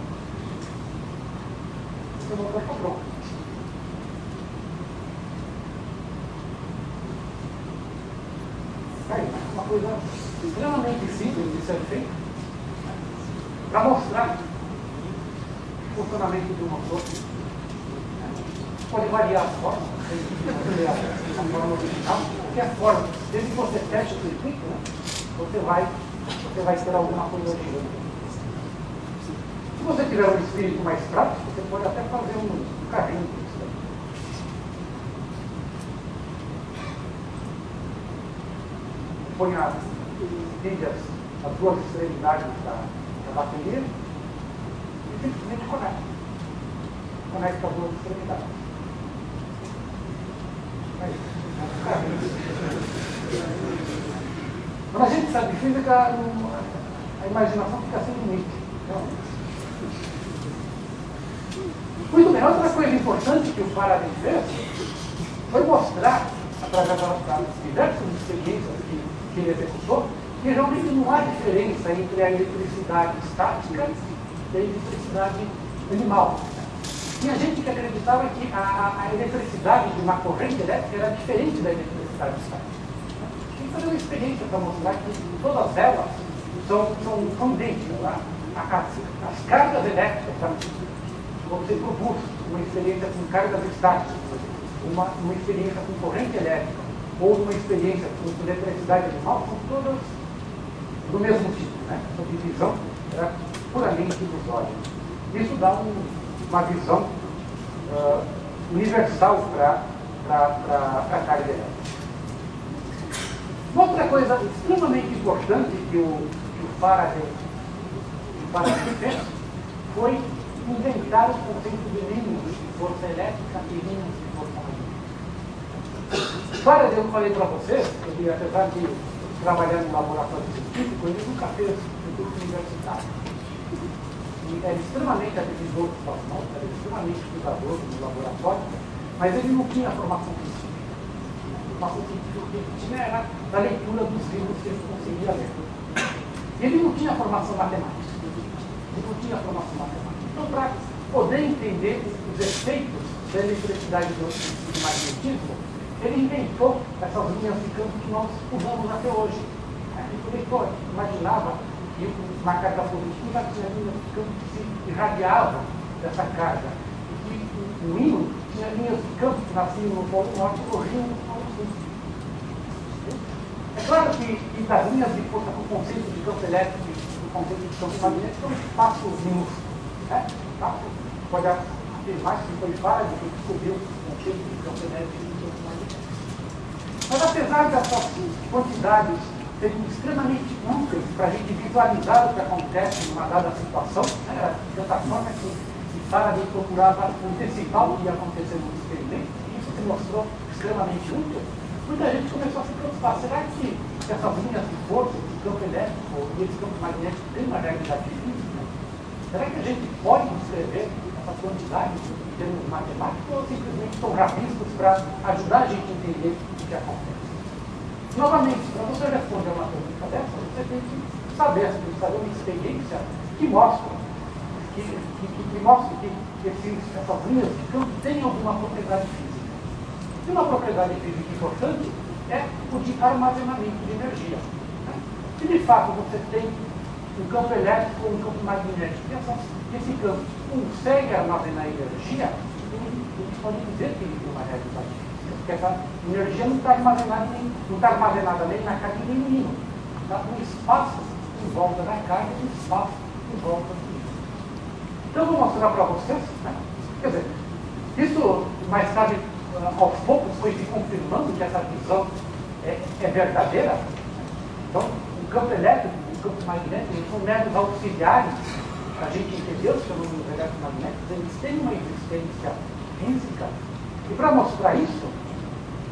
e o motor está pronto. Aí, uma coisa extremamente simples de ser feita para mostrar funcionamento do motor. Pode variar a forma, a forma original, qualquer forma. Desde que você feche o circuito, né, você, vai, você vai ter alguma coisa girando. Se você tiver um espírito mais prático, você pode até fazer um, um carrinho com isso. Põe as pilhas, as duas extremidades da, da bateria, simplesmente conecta. Conecta as duas extremidades. Quando a gente sabe física, a imaginação fica sem limite. Muito bem, outra coisa importante que o Faraday fez foi mostrar, através das diversas experiências ele executou, que realmente não há diferença entre a eletricidade estática da eletricidade animal. Tinha gente que acreditava que a, a, eletricidade de uma corrente elétrica era diferente da eletricidade estática. Tem que fazer uma experiência para mostrar que todas elas são, são, idênticas. Né? As, as cargas elétricas, tá? você produz uma experiência com cargas estáticas, uma, uma experiência com corrente elétrica, ou uma experiência com eletricidade animal, são todas do mesmo tipo. Né? Essa divisão era puramente ilusória. Isso dá um, uma visão uh, universal para a carga elétrica. Outra coisa extremamente importante que o, que o Faraday, fez foi inventar o conceito de mínimos de força elétrica e mínimos magnética. Faraday, eu falei para vocês, ele, apesar de trabalhar no laboratório científico, ele nunca fez um curso universitário era extremamente habilidoso para mãos, era extremamente cuidadoso no laboratório, mas ele não tinha formação científica. A formação científica que ele tinha era da leitura dos livros que ele conseguia ler. E ele não tinha formação matemática. Ele não tinha formação matemática. Então, para poder entender os efeitos da eletricidade do magnetismo, ele inventou essas linhas de campo que nós usamos até hoje. Ele imaginava e uma carga positiva tinha linhas de campo que se irradiavam dessa carga. E o ímã tinha linhas de campo que nasciam no Polo Norte corriam no Polo Sul. É claro que, que das linhas de força com o conceito de campo elétrico e o conceito de campo magnético são espaços minúsculos. Né? Tá? Pode afirmar que foi vários que descobriu o conceito de campo elétrico. Mas apesar dessas quantidades serem extremamente úteis para a gente visualizar o que acontece numa dada situação, né? de tanta forma que, que Faraday procurava antecipar o que ia acontecer no experimento, e isso se mostrou extremamente útil. Muita gente começou a se preocupar, será que essas linhas de força, esse campo elétrico e esse campo magnético têm uma realidade física? Será que a gente pode descrever essa quantidade em termos matemáticos ou simplesmente são rabiscos para ajudar a gente a entender o que acontece? Novamente, para você responder uma pergunta dessa, você tem que saber, você tem que saber uma experiência que mostra, que, que, que, que mostra que esses, essas linhas de campo têm alguma propriedade física. E uma propriedade física importante é o de armazenamento de energia. Né? Se de fato você tem um campo elétrico ou um campo magnético, e esse campo consegue armazenar energia, eles podem dizer que ele tem uma realidade física, porque essa energia não está armazenada nem, não está armazenada nem na carne nem no ímã. Está no espaço em volta da carne e no espaço em volta do ímã. Então, eu vou mostrar para vocês, né? quer dizer, isso mais tarde, aos poucos, foi se confirmando que essa visão é, é verdadeira. Então, o campo elétrico, o campo magnético, são métodos auxiliares a gente entender os fenômenos eletromagnéticos, eles têm uma existência física. E para mostrar isso,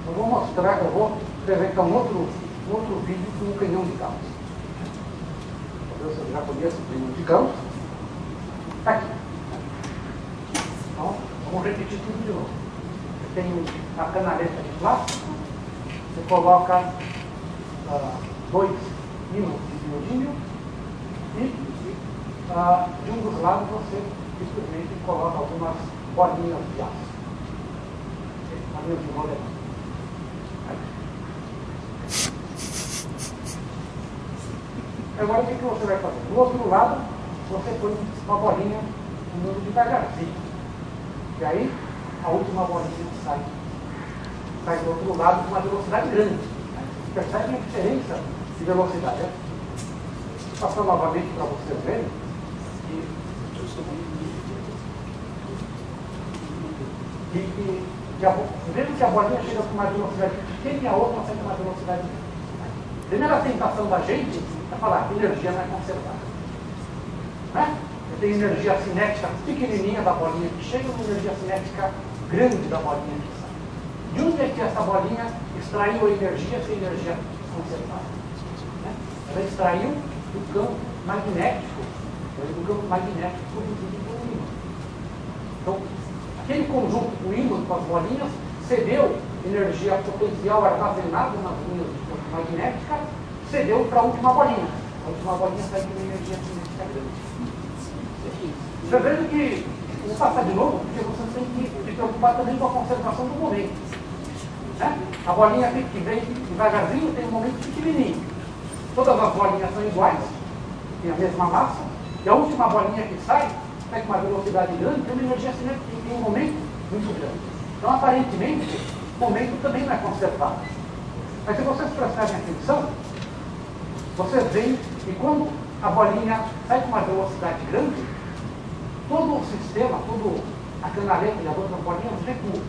eu vou mostrar, eu vou apresentar um outro, um outro vídeo com um canhão de Gauss. Você já conhece o canhão de Gauss? Está aqui. Então, vamos repetir tudo de novo. Você tem a canaleta de plástico, você coloca uh, dois ímãs de neodímio e uh, de um dos lados você simplesmente coloca algumas bolinhas de aço. Bolinhas de rolê. Agora o que, que você vai fazer? Do outro lado, você põe uma bolinha andando devagarzinho. E aí, a última bolinha sai sai do outro lado com uma velocidade grande. Vocês percebem a diferença de velocidade. Né? Passar novamente para vocês verem. Que, que, a, que a bolinha chega com uma velocidade pequena e a outra sai com uma velocidade. A primeira tentação da gente é falar que energia não é conservada. Né? Tem energia cinética pequenininha da bolinha que chega e uma energia cinética grande da bolinha que de onde é que essa bolinha extraiu a energia se a energia conservada? Né? Ela extraiu do campo magnético, do campo magnético produzido pelo ímã. Então, aquele conjunto do ímã com as bolinhas cedeu energia potencial armazenada nas linhas de campo magnética, cedeu para a última bolinha. A última bolinha sai com energia cinética grande. Você veja que, vou passar de novo, porque você tem que se preocupar também com a conservação do momento. Né? A bolinha que vem devagarzinho tem um momento pequenininho. Todas as bolinhas são iguais, tem a mesma massa, e a última bolinha que sai, sai com uma velocidade grande, tem uma energia cinética tem um momento muito grande. Então, aparentemente, o momento também não é conservado. Mas se vocês prestarem atenção, vocês veem que quando a bolinha sai com uma velocidade grande, todo o sistema, toda a canaleta e as outras bolinhas recuam.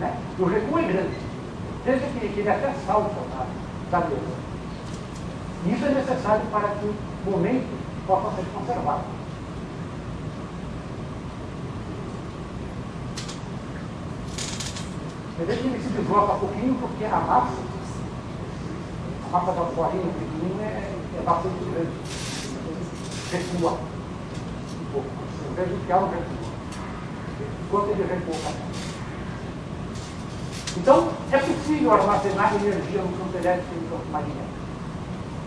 Né? O recuo é grande. Veja que, que ele até salta da, da mesa. Isso é necessário para que o momento possa ser conservado. Você vê que ele se desloca um pouquinho porque a massa, a massa da bolinha pequenininha é, é bastante grande. Recua um pouco. Há um recua. Enquanto ele recua, então, é possível armazenar energia no campo elétrico e no campo magnético.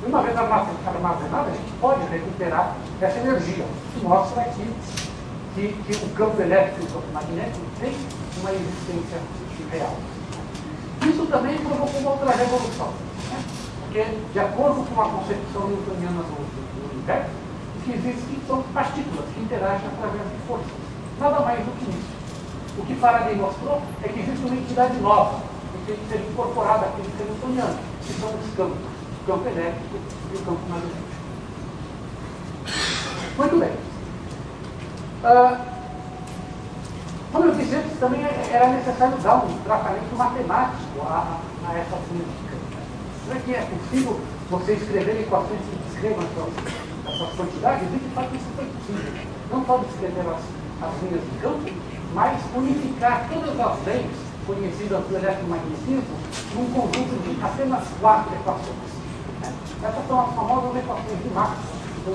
Uma vez armazenada, a gente pode recuperar essa energia. Isso mostra que, que, que o campo elétrico e o campo magnético têm uma existência real. Isso também provocou uma outra revolução. Né? Porque, de acordo com a concepção newtoniana do, do universo, o que existe são partículas que interagem através de forças. Nada mais do que isso. O que Faraday mostrou é que existe uma entidade nova, que tem que ser incorporada àquele que newtoniano, que são os campos, campo elétrico e o campo magnético. Muito bem. Ah, como eu disse antes, também era necessário dar um tratamento matemático a, a essa física. Não é que é possível você escrever equações que descrevam essas, essas quantidades? E de fato isso foi possível. Não só descrever as, as linhas de campo, mas unificar todas as leis conhecidas do eletromagnetismo num conjunto de apenas quatro equações. Essas são as famosas equações de Maxwell. Então,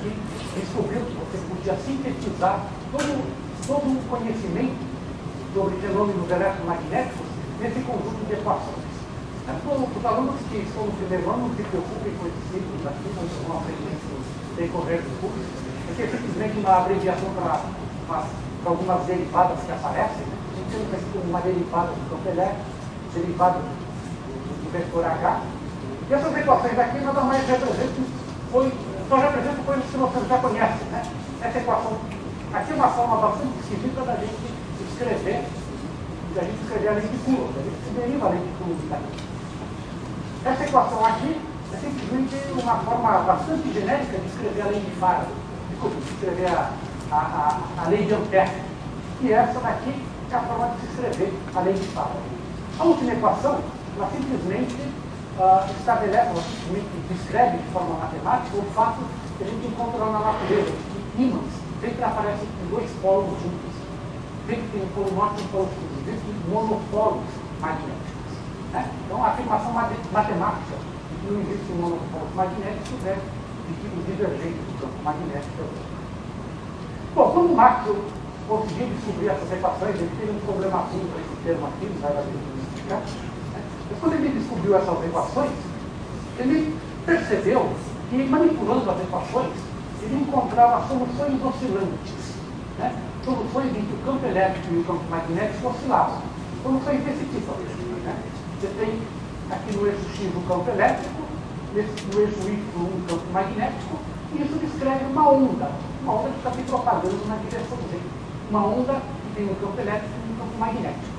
que descobriu que você podia sintetizar todo, todo o conhecimento sobre fenômenos eletromagnéticos nesse conjunto de equações. Os alunos que estão no primeiro ano não se preocupem com esses ciclos aqui, não vão aprender no decorrer do curso, é simplesmente uma abreviação para algumas derivadas que aparecem. Né? A gente tem uma derivada do campo elétrico, derivada do, do vetor H. E essas equações aqui nada mais representam, foi, só representam coisas que você já conhece. Né? Essa equação aqui é uma forma bastante esquisita da gente escrever, da gente escrever a lei de Coulomb, a gente deriva a lei de Coulomb daqui. Essa equação aqui é simplesmente uma forma bastante genérica de escrever a lei de Faraday, de escrever a, a, a, a, lei de Ampère. E essa daqui é a forma de se escrever a lei de Faraday. A última equação, ela simplesmente uh, estabelece, ela simplesmente descreve de forma matemática o fato que a gente encontra na natureza, que ímãs sempre aparecem com dois polos juntos, sempre tem um polo norte e um polo sul, existem monopolos magnéticos. Né? Então, a afirmação matemática de que não existe um monopólio magnético é de que os divergentes do campo magnético Bom, quando Maxwell conseguiu descobrir essas equações, ele teve um problemazinho para esse termo aqui, não vai dar explicar. Né? Mas quando ele descobriu essas equações, ele percebeu que manipulando as equações, ele encontrava soluções oscilantes. Né? Soluções em que o campo elétrico e o campo magnético oscilavam. Soluções desse tipo. Né? Você tem aqui no eixo X o campo elétrico, no eixo Y um campo magnético, e isso descreve uma onda, uma onda que está se propagando na direção Z. Uma onda que tem um campo elétrico e um campo magnético.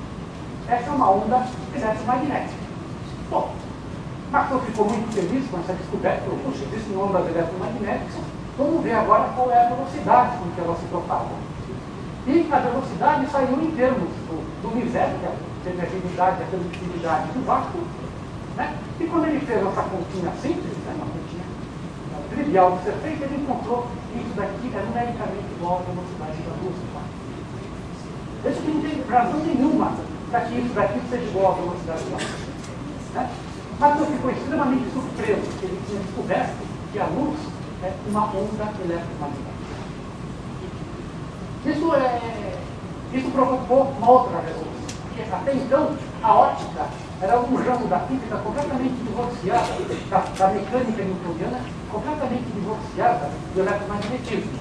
Essa é uma onda eletromagnética. Bom, Maxwell ficou muito feliz com essa descoberta, falou, puxa, existem ondas eletromagnéticas, vamos ver agora qual é a velocidade com que elas se propagam. E a velocidade saiu em termos do, do misério, que é permeabilidade, a permitividade do vácuo. Né? E quando ele fez essa continha simples, né, uma continha trivial de ser feita, ele encontrou isso daqui é numericamente igual à velocidade da luz do vácuo. Isso não tem razão nenhuma para que isso daqui seja igual à velocidade da luz. Né? Mas eu ficou extremamente surpreso que ele tinha descoberto que a luz é uma onda eletromagnética. Isso, é, isso provocou uma outra resolução porque até então a ótica era um ramo da física completamente divorciada da, da mecânica newtoniana, completamente divorciada do eletromagnetismo.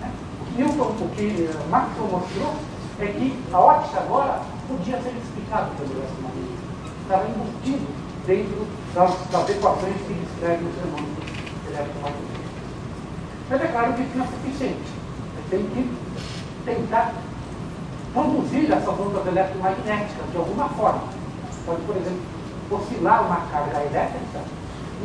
Né? O que Newton, o que eh, Maxwell mostrou é que a ótica agora podia ser explicada pelo eletromagnetismo. Estava embutido dentro das, das equações que descrevem os fenômenos eletromagnéticos. Mas é claro que isso não é suficiente. Você tem que tentar conduzir essas ondas eletromagnéticas de alguma forma. Pode, por exemplo, oscilar uma carga elétrica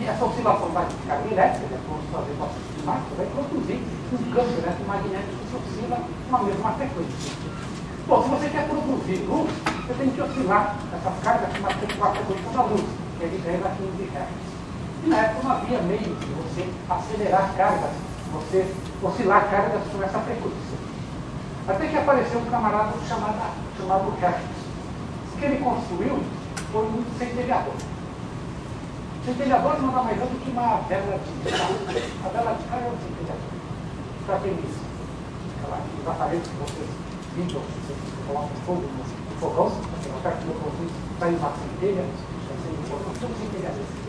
e essa oscilação da carga elétrica, como fazer com a Marx, vai produzir um campo eletromagnético que oscila com a mesma frequência. Bom, se você quer produzir luz, você tem que oscilar essas cargas com a frequência da luz, que é de 10 a 15 Hz. E na época não havia meio de você acelerar cargas, você oscilar cargas com essa frequência. Até que apareceu um camarada chamado, chamado Hertz. Que ele construiu foi um centelhador. Centelhador nada mais do que uma vela de carro. A vela de carro é um centelhador. Para quem isso? Os aparelhos que vocês ligam, vocês colocam fogo no fogão, colocar que no fogão sai uma centelha, são centelhadores.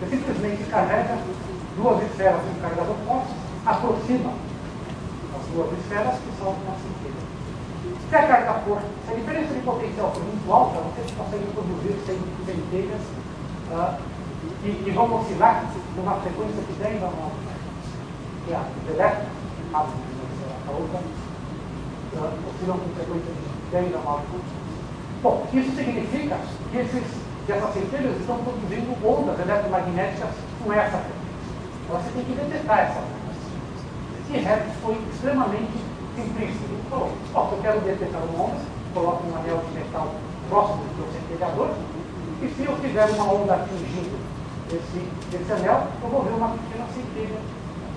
Você simplesmente carrega duas esferas em cargas opostas, aproxima duas esferas que são uma centelha. Se a carga for, se a diferença de potencial for muito alta, vocês conseguem produzir centelhas uh, que, que, vão oscilar numa frequência de 10 a 9 que é a elétrica, a outra, oscilam com frequência de 10 a 9 Bom, isso significa que, esses, essas centelhas estão produzindo ondas eletromagnéticas com essa frequência. Então você tem que detectar essa frequência. E Hertz foi extremamente simplista. Ele falou, eu quero detectar um onda, coloco um anel de metal próximo do seu centelhador, e se eu tiver uma onda atingindo esse, esse anel, eu vou ver uma pequena centelha.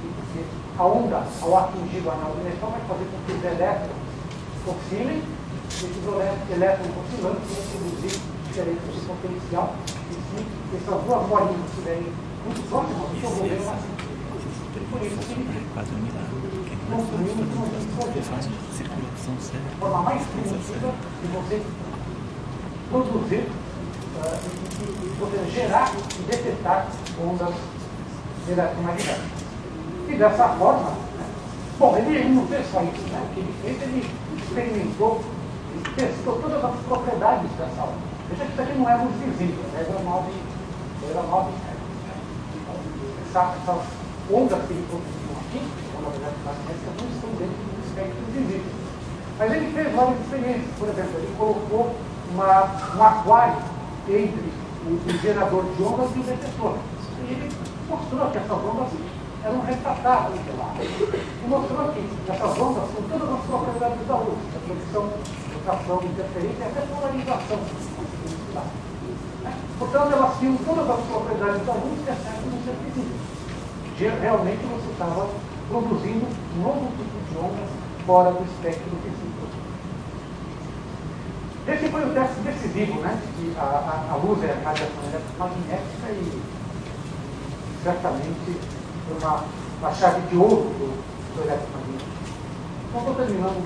Porque a onda, ao atingir o anel de metal, vai fazer com que os elétrons oscilem, e esses elétrons oscilantes vão produzir diferenças de potencial, e se essas duas bolinhas estiverem muito próximas, eu vou ver uma um não é fácil, é fácil circulação forma mais primitiva de você produzir uh, e, e, poder gerar e detectar ondas eletromagnéticas. E dessa forma, né, bom, ele, ele, não fez só isso, né? O que ele fez, ele experimentou, testou todas as propriedades dessa onda. Veja que isso aqui não é luz visível, é era 9, era 9 né? então, essas ondas que ele produziu aqui, ondas eletromagnéticas, não estão dentro do espectro visível. Mas ele fez várias experiências, por exemplo, ele colocou uma, um aquário entre o, o gerador de ondas e o detetor. E ele mostrou que essas ondas eram retratadas pela água. E mostrou que essas ondas têm todas as propriedades da luz, reflexão, rotação, interferência e até polarização. Portanto, elas tinham todas as propriedades da luz, exceto no ser visível. Realmente você estava produzindo um novo tipo de ondas fora do espectro visível. Esse foi o teste decisivo, né? Que a, a, a luz é a radiação eletromagnética e certamente uma, uma chave de ouro do, do eletromagnetismo. Então, estou terminando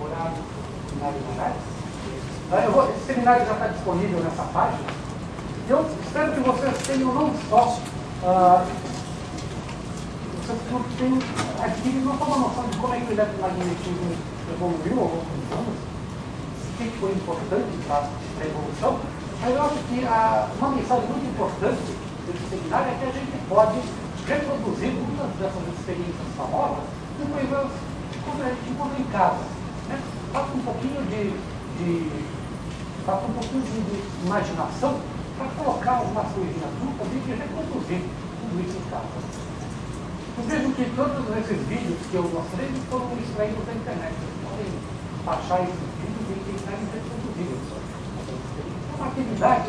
o horário do seminário de Vou, esse seminário já está disponível nessa página. Eu espero que vocês tenham não só uh, vocês tenham adquirido não só uma noção de como é que o eletromagnetismo evoluiu ao longo dos anos, o que foi importante para a evolução, mas eu acho que a, uma mensagem muito importante desse seminário é que a gente pode reproduzir muitas dessas experiências famosas em casa. Né? Faça um pouquinho de, de um pouquinho de, imaginação para colocar algumas coisinhas juntas e reproduzir tudo isso em casa. Vejo que todos esses vídeos que eu mostrei foram extraídos da internet. Vocês podem baixar esses vídeos e tentar reproduzir É uma atividade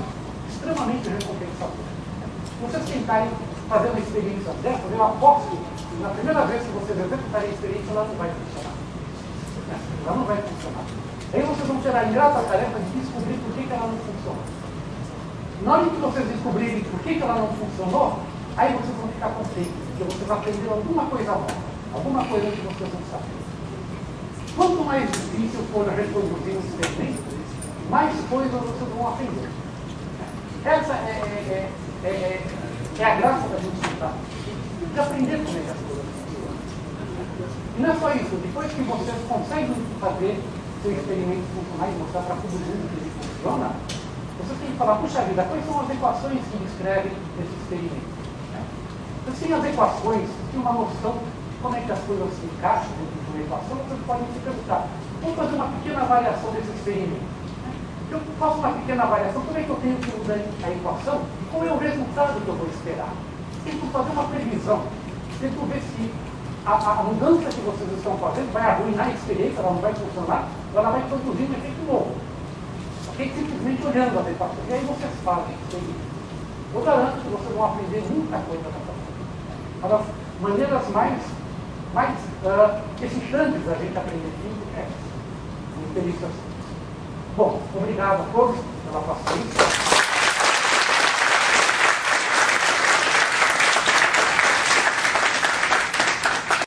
extremamente recompensadora. Vocês tentarem fazer uma experiência dessa, eu aposto que na primeira vez que vocês executarem a experiência, ela não vai funcionar. Ela não vai funcionar. Aí vocês vão ter a ingrata tarefa de descobrir por que, que ela não funciona. Na hora que vocês descobrirem por que, que ela não funcionou, aí vocês vão ficar contentes porque vocês aprenderam alguma coisa nova, alguma coisa que vocês não sabiam. Quanto mais difícil for reproduzir um experimento, mais coisas vocês vão aprender. Essa é, é, é, é, é a graça da gente estudar, de aprender como é que as coisas. E não é só isso, depois que vocês conseguem fazer seu experimento funcionar e mostrar para todo mundo que ele funciona, vocês têm que falar, puxa vida, quais são as equações que descrevem esse experimento? Você tem as equações, tem uma noção de como é que as coisas se encaixam dentro de uma equação, vocês podem se perguntar, vamos fazer uma pequena variação desse experimento. Eu faço uma pequena variação, como é que eu tenho que mudar a equação e qual é o resultado que eu vou esperar? Tento fazer uma previsão, tento ver se a, a, mudança que vocês estão fazendo vai arruinar a experiência, ela não vai funcionar, ela vai produzir um efeito novo. Ok? Simplesmente olhando as equações. E aí vocês fazem aí. Eu garanto que vocês vão aprender muita coisa nessa uma das maneiras mais, mais uh, excitantes da gente aprender física é essa. Bom, obrigado a todos pela paciência.